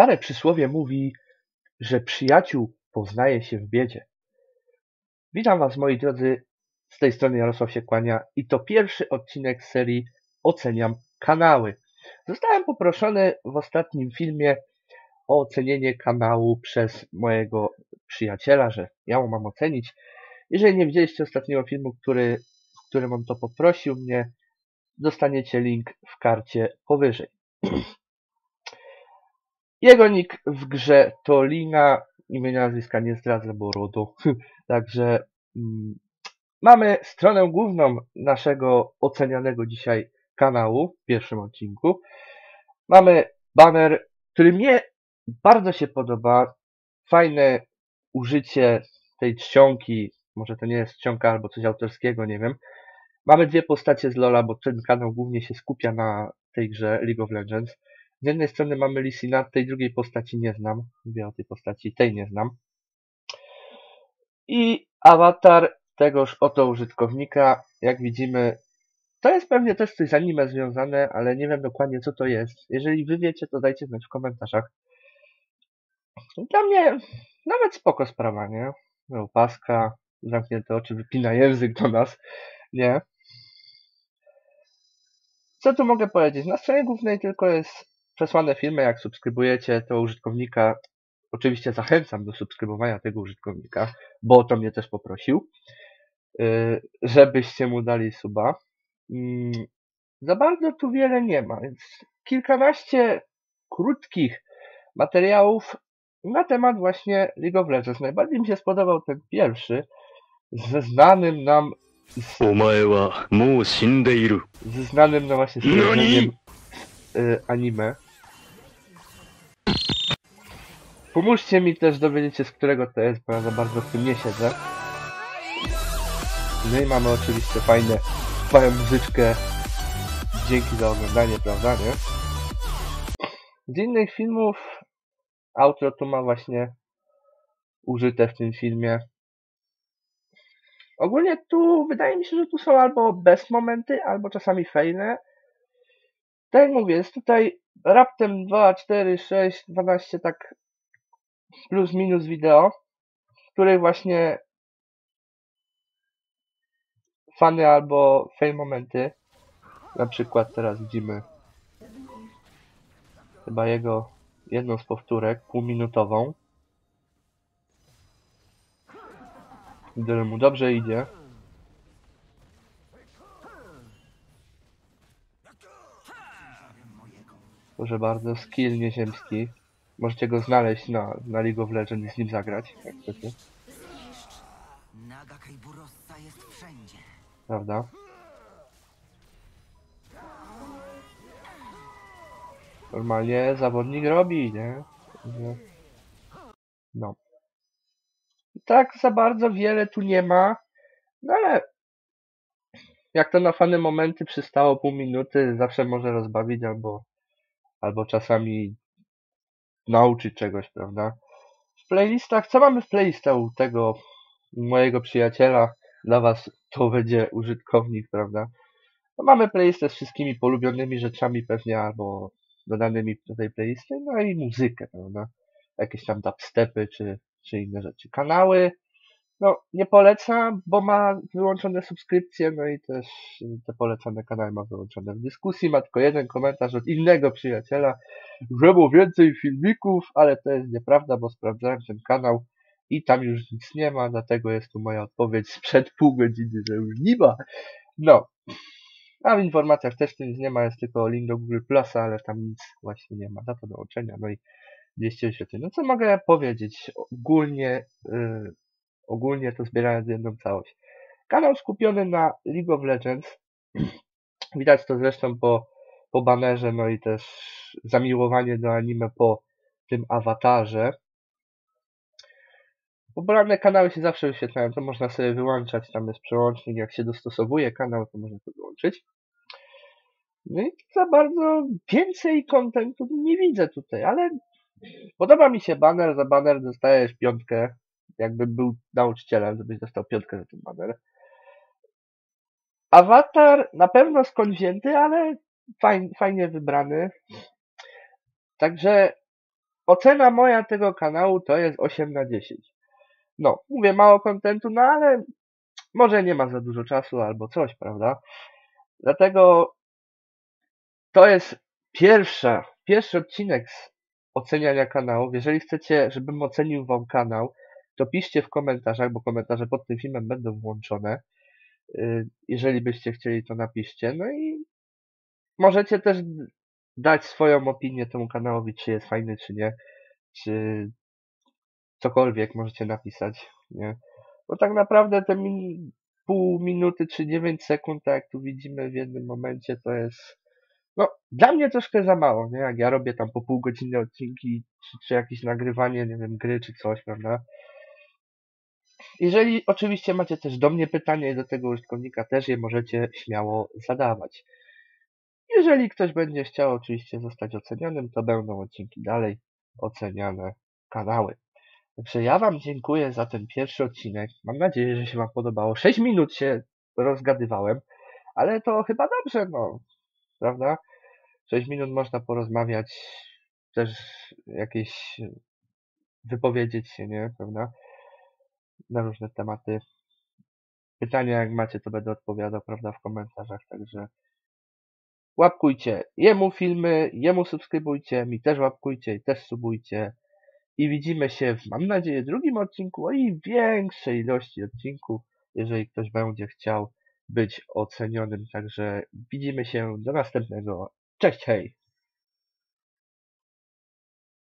Stare przysłowie mówi, że przyjaciół poznaje się w biedzie. Witam Was, moi drodzy, z tej strony Jarosław się kłania i to pierwszy odcinek serii Oceniam kanały. Zostałem poproszony w ostatnim filmie o ocenienie kanału przez mojego przyjaciela, że ja mu mam ocenić. Jeżeli nie widzieliście ostatniego filmu, który, w którym on to poprosił mnie, dostaniecie link w karcie powyżej. Jego nick w grze to Lina, imienia nazwiska nie zdradzę, bo RODO. Także mm, mamy stronę główną naszego ocenianego dzisiaj kanału w pierwszym odcinku. Mamy banner, który mnie bardzo się podoba. Fajne użycie tej czcionki, może to nie jest czcionka albo coś autorskiego, nie wiem. Mamy dwie postacie z Lola, bo ten kanał głównie się skupia na tej grze League of Legends. Z jednej strony mamy Lisina, tej drugiej postaci nie znam. Mówię o tej postaci, tej nie znam. I awatar tegoż oto użytkownika, jak widzimy, to jest pewnie też coś z anime związane, ale nie wiem dokładnie co to jest. Jeżeli wy wiecie, to dajcie znać w komentarzach. Dla mnie nawet spoko sprawa, nie? No, paska, zamknięte oczy, wypina język do nas, nie? Co tu mogę powiedzieć? Na stronie głównej tylko jest przesłane filmy, jak subskrybujecie to użytkownika, oczywiście zachęcam do subskrybowania tego użytkownika, bo o to mnie też poprosił, y, żebyście mu dali suba. Mm, za bardzo tu wiele nie ma, więc kilkanaście krótkich materiałów na temat właśnie League of Legends. Najbardziej mi się spodobał ten pierwszy ze znanym nam z, ze znanym nam właśnie z, y, anime Pomóżcie mi też dowiedzieć się z którego to jest, bo ja za bardzo w tym nie siedzę. No i mamy oczywiście fajne, fajną muzyczkę. Dzięki za oglądanie, prawda, nie? Z innych filmów outro tu ma właśnie użyte w tym filmie. Ogólnie tu wydaje mi się, że tu są albo bez momenty, albo czasami fejne. Tak jak mówię, jest tutaj raptem 2, 4, 6, 12 tak plus minus wideo, w których właśnie fany albo fail momenty. Na przykład teraz widzimy chyba jego jedną z powtórek, półminutową. Gdy mu dobrze idzie. Proszę bardzo, skill nieziemski. Możecie go znaleźć na, na League of Legends i z nim zagrać, jak chcecie, Naga Kejburossa jest wszędzie. prawda? Normalnie zawodnik robi, nie? No. I tak za bardzo wiele tu nie ma, no ale jak to na fane momenty przystało pół minuty, zawsze może rozbawić albo, albo czasami nauczyć czegoś, prawda? W playlistach, co mamy w playlistach u tego mojego przyjaciela? Dla was to będzie użytkownik, prawda? No mamy playlistę z wszystkimi polubionymi rzeczami pewnie, albo dodanymi do tej playlisty, no i muzykę, prawda? Jakieś tam dubstepy, czy, czy inne rzeczy. Kanały, no nie polecam, bo ma wyłączone subskrypcje, no i też te polecane kanały ma wyłączone w dyskusji. Ma tylko jeden komentarz od innego przyjaciela, że było więcej filmików, ale to jest nieprawda, bo sprawdzałem ten kanał i tam już nic nie ma, dlatego jest tu moja odpowiedź sprzed pół godziny, że już nie ma. No, a w informacjach też nic nie ma, jest tylko link do Google Plusa, ale tam nic właśnie nie ma. Data dołączenia, no i 200 wyświetleń. No co mogę powiedzieć? Ogólnie, yy, ogólnie to zbierając jedną całość. Kanał skupiony na League of Legends. Widać to zresztą po, po banerze, no i też zamiłowanie do anime po tym awatarze. Popularne kanały się zawsze wyświetlają, to można sobie wyłączać, tam jest przełącznik, jak się dostosowuje kanał, to można to wyłączyć. No i za bardzo więcej kontentu nie widzę tutaj, ale podoba mi się banner, za banner dostajesz piątkę, jakbym był nauczycielem, żebyś dostał piątkę za ten banner. Awatar na pewno skąd wzięty, ale fajnie, fajnie wybrany. Także ocena moja tego kanału to jest 8 na 10. No, mówię mało kontentu, no ale może nie ma za dużo czasu albo coś, prawda? Dlatego to jest pierwsza, pierwszy odcinek z oceniania kanałów. Jeżeli chcecie, żebym ocenił wam kanał, to piszcie w komentarzach, bo komentarze pod tym filmem będą włączone. Y, Jeżeli byście chcieli, to napiszcie. No i możecie też dać swoją opinię temu kanałowi, czy jest fajny, czy nie. Czy cokolwiek możecie napisać, nie? Bo tak naprawdę te min pół minuty czy 9 sekund, tak jak tu widzimy w jednym momencie, to jest no, dla mnie troszkę za mało, nie? Jak ja robię tam po pół godziny odcinki, czy, czy jakieś nagrywanie, nie wiem, gry, czy coś, prawda? Jeżeli oczywiście macie też do mnie pytania i do tego użytkownika też je możecie śmiało zadawać. Jeżeli ktoś będzie chciał oczywiście zostać ocenionym, to będą odcinki dalej oceniane kanały. Także ja Wam dziękuję za ten pierwszy odcinek. Mam nadzieję, że się Wam podobało. 6 minut się rozgadywałem, ale to chyba dobrze, no. Prawda? 6 minut można porozmawiać, też jakieś wypowiedzieć się, nie? Prawda? Na różne tematy. Pytania jak macie, to będę odpowiadał, prawda, w komentarzach, także łapkujcie jemu filmy, jemu subskrybujcie, mi też łapkujcie i też subujcie. I widzimy się w, mam nadzieję, drugim odcinku i większej ilości odcinków, jeżeli ktoś będzie chciał być ocenionym. Także widzimy się do następnego. Cześć, hej!